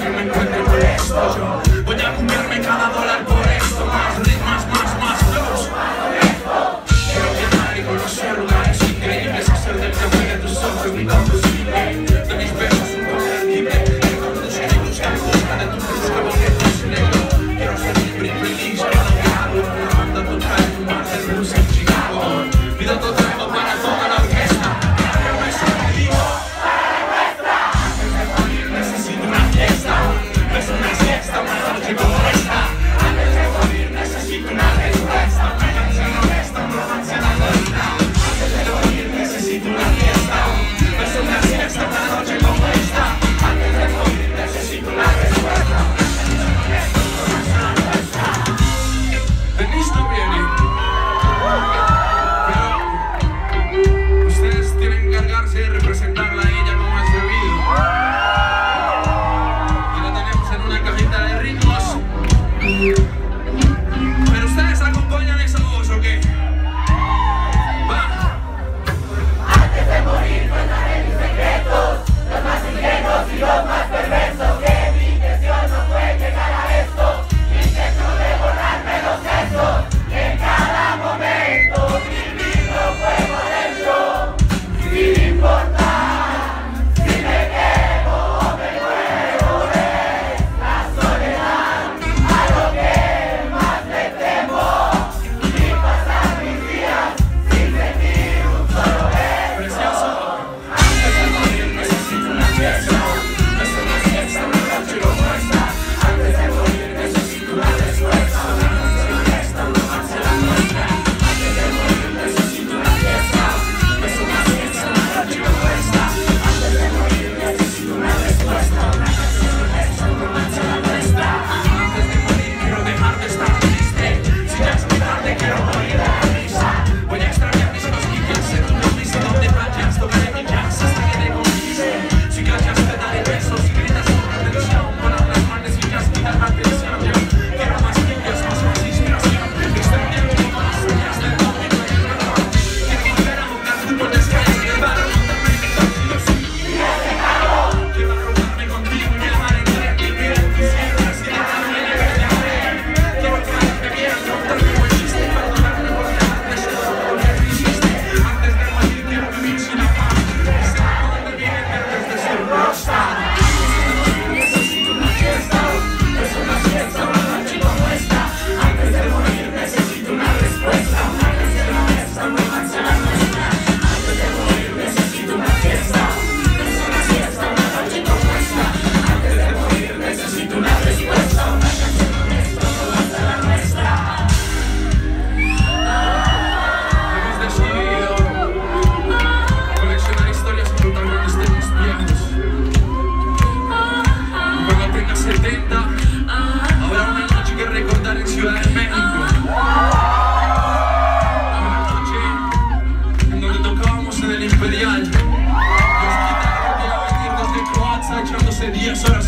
human quick and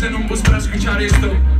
en un bus para escuchar esto.